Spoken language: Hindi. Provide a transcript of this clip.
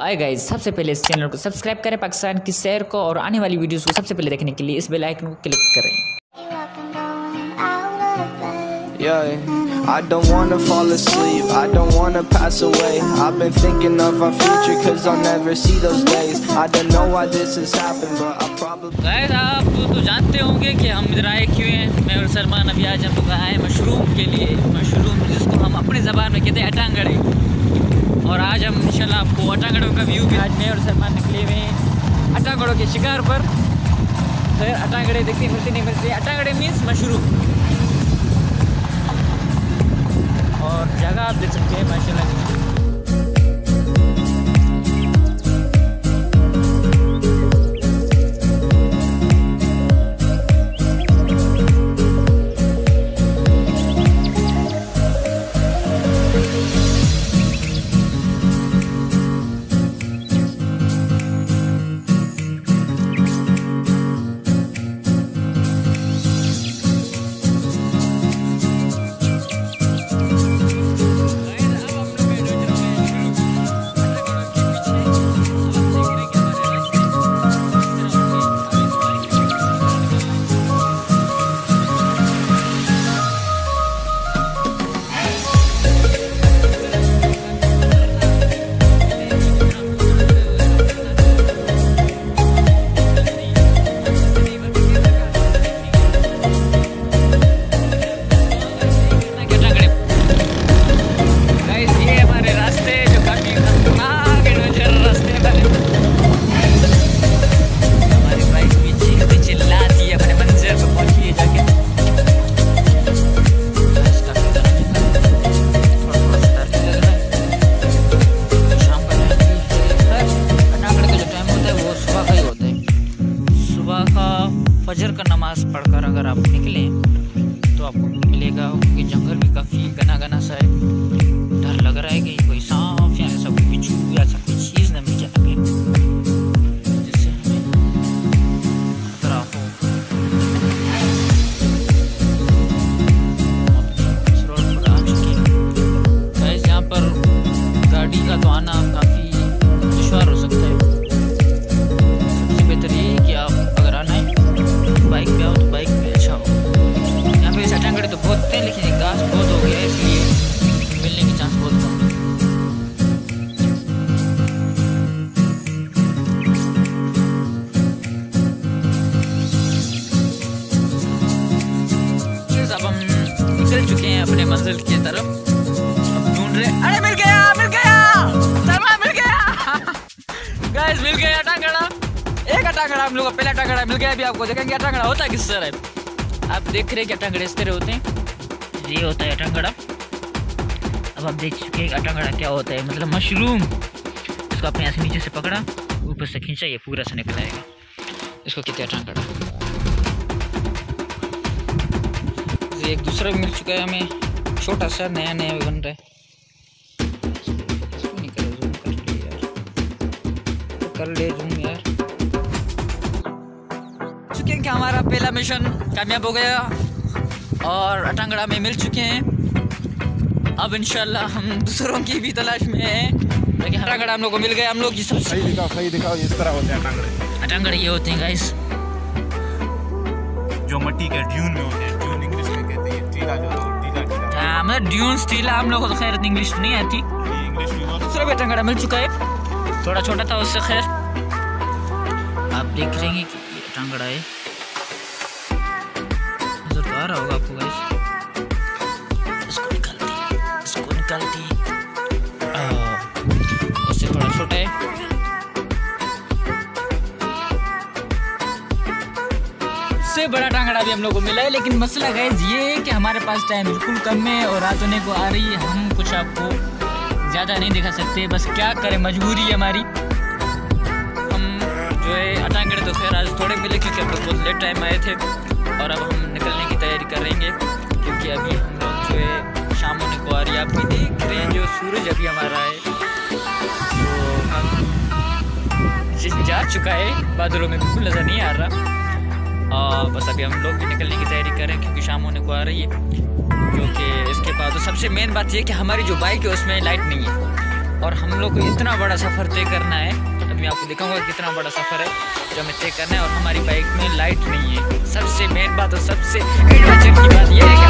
आए गाइज़ सबसे पहले इस चैनल को सब्सक्राइब करें पाकिस्तान की सैर को और आने वाली वीडियोस को सबसे पहले देखने के लिए इस बेल आइकन को क्लिक करें Yeah, I don't wanna fall asleep, I don't wanna pass away. I've been thinking of our future, cause I'll never see those days. I don't know why this has happened, but I probably. Guys आप तो जानते होंगे कि हम इधर आए क्यों हैं मैं और सलमान अभी आज हम लोग आए हैं मशरूम के लिए मशरूम जिसको हम अपनी ज़बान में कहते हैं अटांगड़े और आज हम इंशाल्लाह आपको अटागढ़ों का व्यू भी आज मैं और सलमान निकले हुए हैं अटागढ़ों के शिकार पर फिर अटागढ़े देखते मिलते नहीं, मिलते अटागढ़े मीन्स मशरूम। और जगह आप देख सकते हैं, माशाल्लाह। मंजिल की तरफ़ ढूंढ रहे अरे मिल गया मिल गया सलमान मिल गया गाइस मिल गया अटांगड़ा एक अटांगड़ा हम लोग का पहला अटांगड़ा मिल गया अभी आपको देखेंगे अटांगड़ा होता किस तरह आप देख रहे हैं कि अटांगड़े इस तरह होते हैं ये होता है अटांगड़ा अब आप देख चुके हैं कि अटांगड़ा क्या होता है मतलब मशरूम इसको अपने ऐसे नीचे से पकड़ा ऊपर से खींचा ये पूरा से निकल आएगा इसको कहते हैं अटांगड़ा एक दूसरा भी मिल चुका है हमें छोटा सा नया नया भी बन रहा है। इसको नहीं कर ले यार। कर ले जूम यार। चुके हैं कि हमारा पहला मिशन कामयाब हो गया। और अटांगड़ा में मिल चुके हैं। अब इंशाल्लाह हम दूसरों की भी तलाश में हैं। लेकिन अटांगड़ा हम लोग को मिल गया। हम लोग की सबसे सही दिखाओ सही दिखाओ इस तरह होते हैं टांगड़े अटांगड़े ये होते हैं गाइस जो मिट्टी के ड्यून में होते हैं ड्यून इंग्लिश में कहते हैं टीला जो टीला ड्यून हाँ। मतलब ड्यून्स टीला हम लोग को तो खैर इंग्लिश नहीं आती। दूसरा भी अटांगड़ा मिल चुका है। थोड़ा छोटा था उससे खैर। आप देख लेंगे कि ये अटांगड़ा है। नज़र तो आ रहा होगा आपको गाइस भी हम लोग को मिला है, लेकिन मसला गैस ये है कि हमारे पास टाइम बिल्कुल कम है और रात होने को आ रही है। हम कुछ आपको ज़्यादा नहीं दिखा सकते। बस क्या करें, मजबूरी है हमारी। हम जो है अटांगड़े तो खैर आज थोड़े मिले क्योंकि हम लोग बहुत लेट टाइम आए थे और अब हम निकलने की तैयारी करेंगे क्योंकि अभी हम लोग जो है, शाम होने को आ रही है। आप भी देख रहे हैं जो सूरज अभी हमारा है तो जा चुका है, बादलों में बिल्कुल नज़र नहीं आ रहा। और बस अभी हम लोग भी निकलने की तैयारी कर रहे हैं क्योंकि शाम होने को आ रही है। क्योंकि इसके बाद तो सबसे मेन बात ये कि हमारी जो बाइक है, उसमें लाइट नहीं है। और हम लोग को इतना बड़ा सफ़र तय करना है। अभी मैं आपको दिखाऊँगा कितना बड़ा सफ़र है जो हमें तय करना है। और हमारी बाइक में लाइट नहीं है। सबसे मेन बात और सबसे एडवेंचर की बात यह है